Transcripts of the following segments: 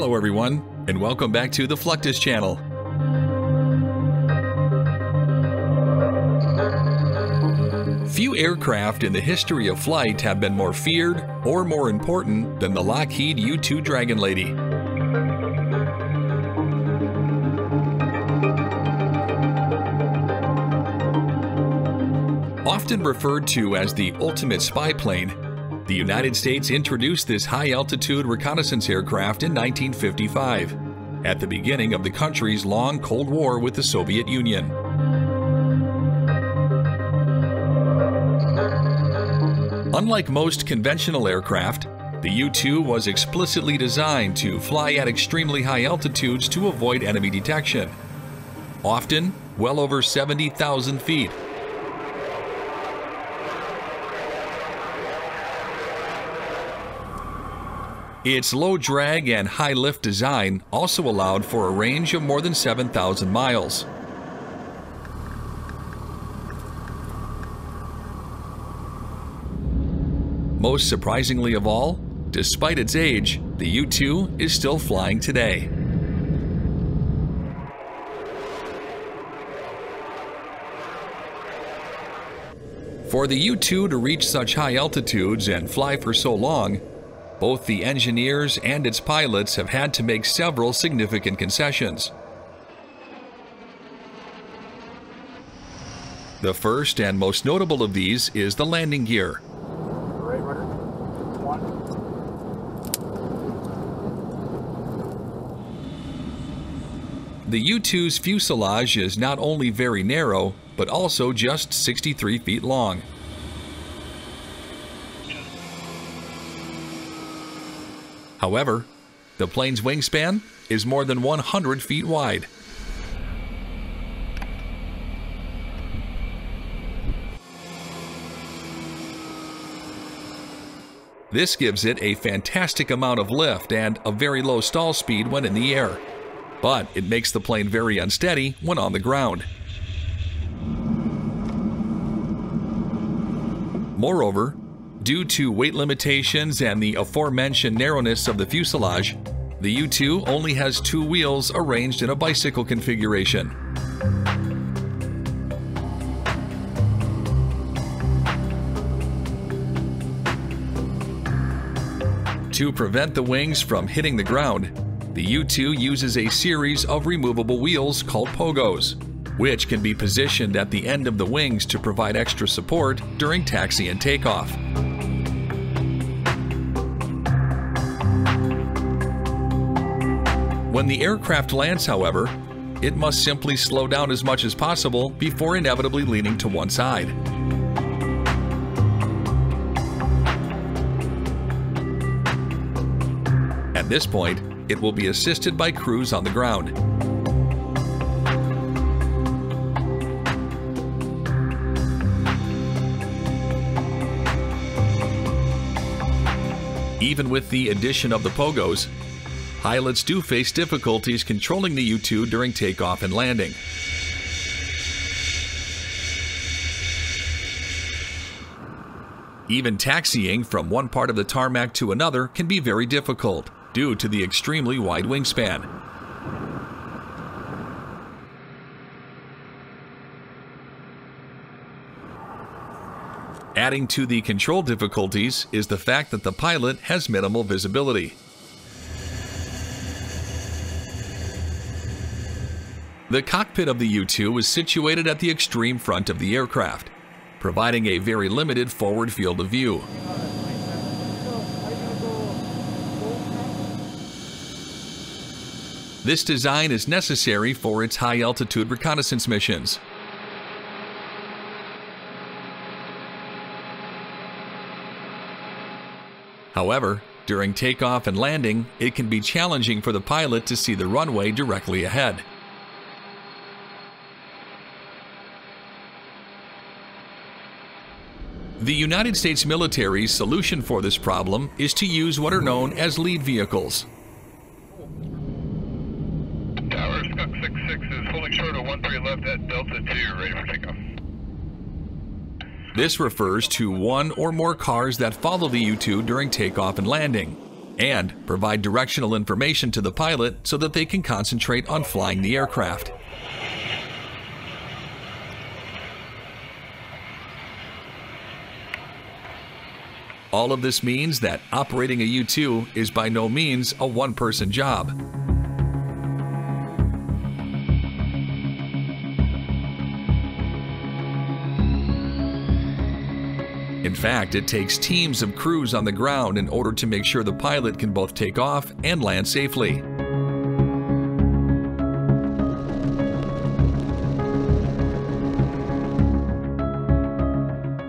Hello everyone, and welcome back to the Fluctus channel. Few aircraft in the history of flight have been more feared or more important than the Lockheed U-2 Dragon Lady. Often referred to as the ultimate spy plane, the United States introduced this high-altitude reconnaissance aircraft in 1955, at the beginning of the country's long Cold War with the Soviet Union. Unlike most conventional aircraft, the U-2 was explicitly designed to fly at extremely high altitudes to avoid enemy detection, often well over 70,000 feet. Its low drag and high lift design also allowed for a range of more than 7,000 miles. Most surprisingly of all, despite its age, the U-2 is still flying today. For the U-2 to reach such high altitudes and fly for so long, both the engineers and its pilots have had to make several significant concessions. The first and most notable of these is the landing gear. The U-2's fuselage is not only very narrow, but also just 63 feet long. However, the plane's wingspan is more than 100 feet wide. This gives it a fantastic amount of lift and a very low stall speed when in the air, but it makes the plane very unsteady when on the ground. Moreover, Due to weight limitations and the aforementioned narrowness of the fuselage, the U-2 only has two wheels arranged in a bicycle configuration. To prevent the wings from hitting the ground, the U-2 uses a series of removable wheels called pogos, which can be positioned at the end of the wings to provide extra support during taxi and takeoff. When the aircraft lands, however, it must simply slow down as much as possible before inevitably leaning to one side. At this point, it will be assisted by crews on the ground. Even with the addition of the pogos, pilots do face difficulties controlling the U-2 during takeoff and landing. Even taxiing from one part of the tarmac to another can be very difficult due to the extremely wide wingspan. Adding to the control difficulties is the fact that the pilot has minimal visibility. The cockpit of the U-2 is situated at the extreme front of the aircraft, providing a very limited forward field of view. This design is necessary for its high-altitude reconnaissance missions. However, during takeoff and landing, it can be challenging for the pilot to see the runway directly ahead. The United States military's solution for this problem is to use what are known as lead vehicles. Tower Skunk 66 is holding short of 13 left at Delta 2, ready for takeoff. This refers to one or more cars that follow the U-2 during takeoff and landing, and provide directional information to the pilot so that they can concentrate on flying the aircraft. All of this means that operating a U 2 is by no means a one person job. In fact, it takes teams of crews on the ground in order to make sure the pilot can both take off and land safely.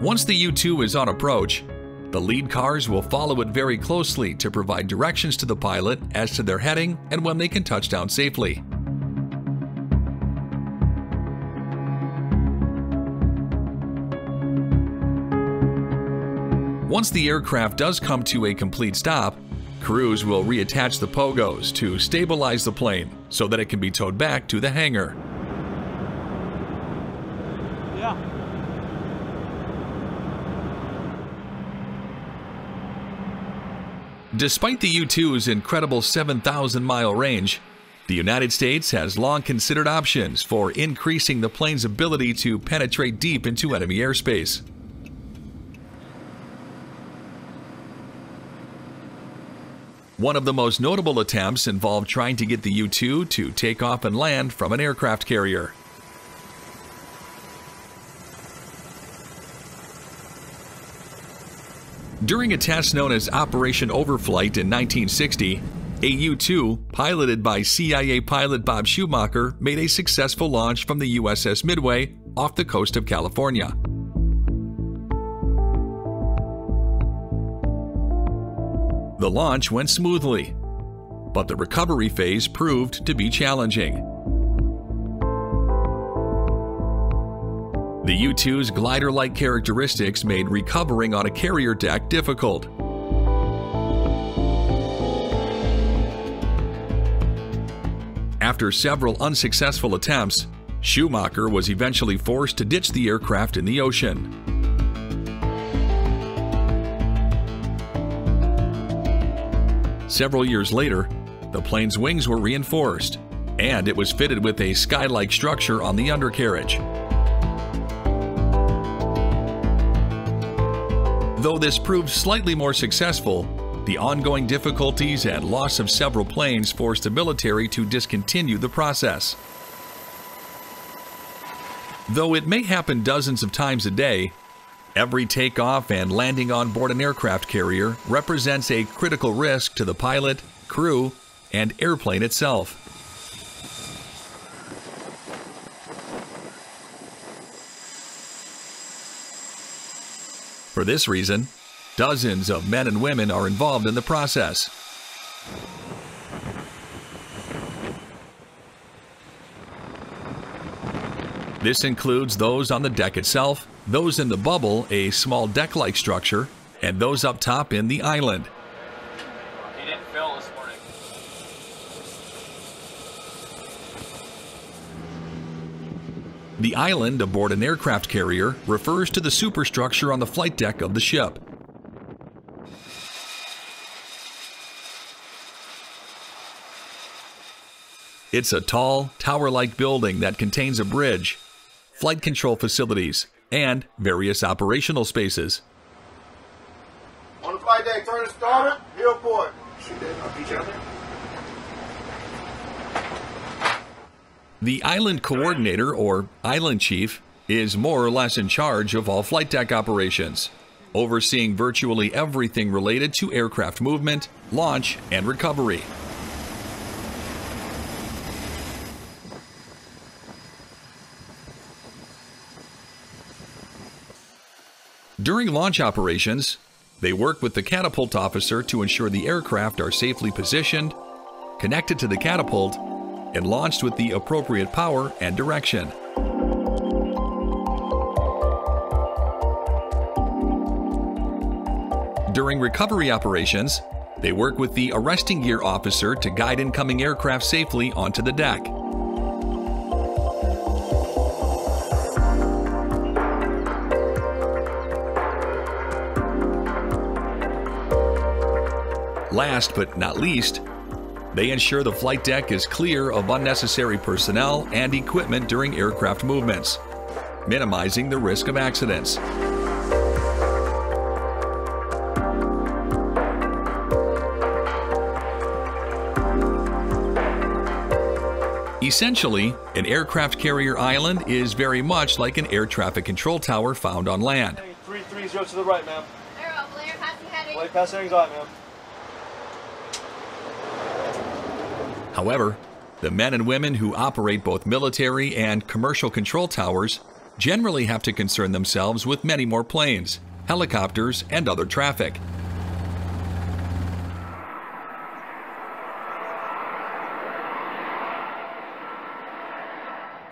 Once the U-2 is on approach, the lead cars will follow it very closely to provide directions to the pilot as to their heading and when they can touch down safely. Once the aircraft does come to a complete stop, crews will reattach the pogos to stabilize the plane so that it can be towed back to the hangar. Yeah. Despite the U-2's incredible 7,000 mile range, the United States has long considered options for increasing the plane's ability to penetrate deep into enemy airspace. One of the most notable attempts involved trying to get the U-2 to take off and land from an aircraft carrier. During a test known as Operation Overflight in 1960, a U-2, piloted by CIA pilot Bob Schumacher, made a successful launch from the USS Midway off the coast of California. The launch went smoothly, but the recovery phase proved to be challenging. The U-2's glider-like characteristics made recovering on a carrier deck difficult. After several unsuccessful attempts, Schumacher was eventually forced to ditch the aircraft in the ocean. Several years later, the plane's wings were reinforced, and it was fitted with a sky-like structure on the undercarriage. Though this proved slightly more successful, the ongoing difficulties and loss of several planes forced the military to discontinue the process. Though it may happen dozens of times a day, every takeoff and landing on board an aircraft carrier represents a critical risk to the pilot, crew, and airplane itself. For this reason, dozens of men and women are involved in the process. This includes those on the deck itself, those in the bubble, a small deck-like structure, and those up top in the island. The island aboard an aircraft carrier refers to the superstructure on the flight deck of the ship. It's a tall, tower-like building that contains a bridge, flight control facilities, and various operational spaces. On the flight deck, turn each other. The island coordinator, or island chief, is more or less in charge of all flight deck operations, overseeing virtually everything related to aircraft movement, launch, and recovery. During launch operations, they work with the catapult officer to ensure the aircraft are safely positioned, connected to the catapult, and launched with the appropriate power and direction. During recovery operations, they work with the arresting gear officer to guide incoming aircraft safely onto the deck. Last but not least, they ensure the flight deck is clear of unnecessary personnel and equipment during aircraft movements, minimizing the risk of accidents. Essentially, an aircraft carrier island is very much like an air traffic control tower found on land. 330 to the right, ma'am. Arrow, Blair, passing heading. Blade pass heading's on, ma'am. However, the men and women who operate both military and commercial control towers generally have to concern themselves with many more planes, helicopters, and other traffic.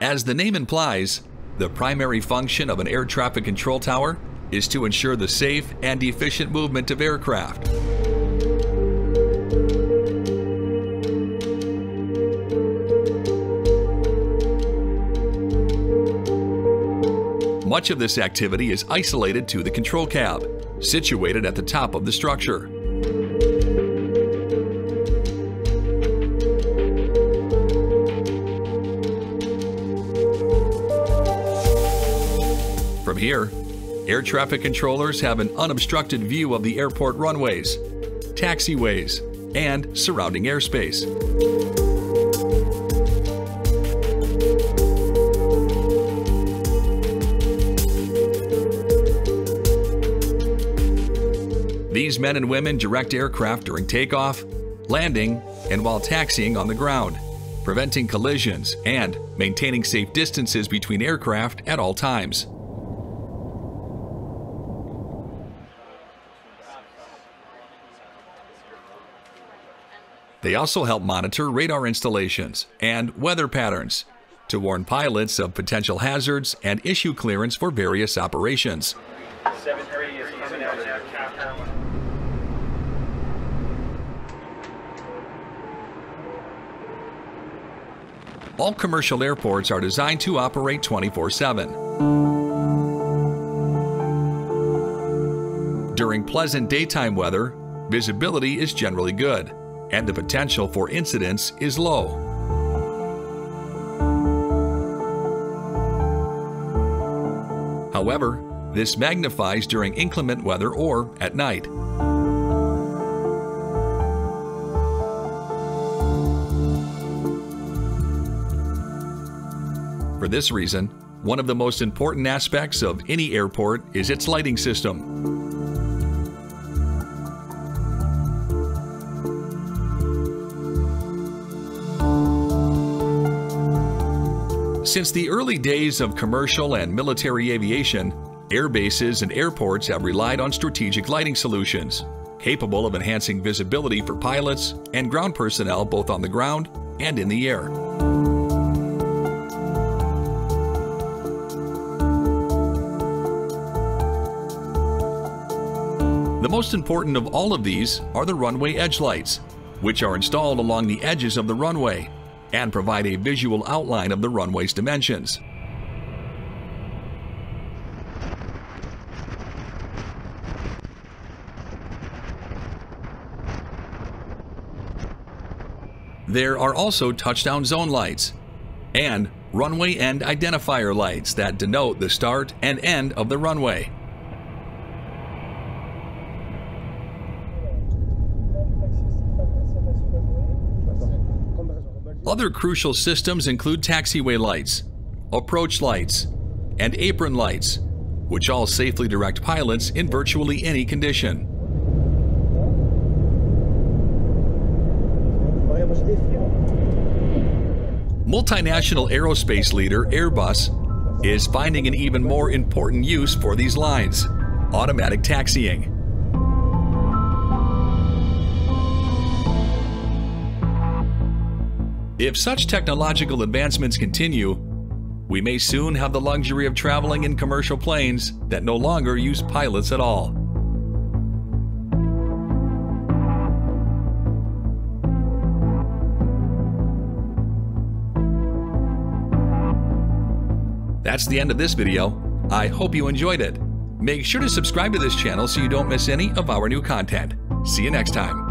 As the name implies, the primary function of an air traffic control tower is to ensure the safe and efficient movement of aircraft. Much of this activity is isolated to the control cab, situated at the top of the structure. From here, air traffic controllers have an unobstructed view of the airport runways, taxiways, and surrounding airspace. Men and women direct aircraft during takeoff, landing, and while taxiing on the ground, preventing collisions and maintaining safe distances between aircraft at all times. They also help monitor radar installations and weather patterns to warn pilots of potential hazards and issue clearance for various operations. 7-3 All commercial airports are designed to operate 24 7. During pleasant daytime weather, visibility is generally good, and the potential for incidents is low. However, this magnifies during inclement weather or at night. For this reason, one of the most important aspects of any airport is its lighting system. Since the early days of commercial and military aviation, air bases and airports have relied on strategic lighting solutions, capable of enhancing visibility for pilots and ground personnel both on the ground and in the air. Most important of all of these are the runway edge lights, which are installed along the edges of the runway and provide a visual outline of the runway's dimensions. There are also touchdown zone lights and runway end identifier lights that denote the start and end of the runway. Other crucial systems include taxiway lights, approach lights, and apron lights, which all safely direct pilots in virtually any condition. Multinational aerospace leader Airbus is finding an even more important use for these lines automatic taxiing. If such technological advancements continue, we may soon have the luxury of traveling in commercial planes that no longer use pilots at all. That's the end of this video. I hope you enjoyed it. Make sure to subscribe to this channel so you don't miss any of our new content. See you next time.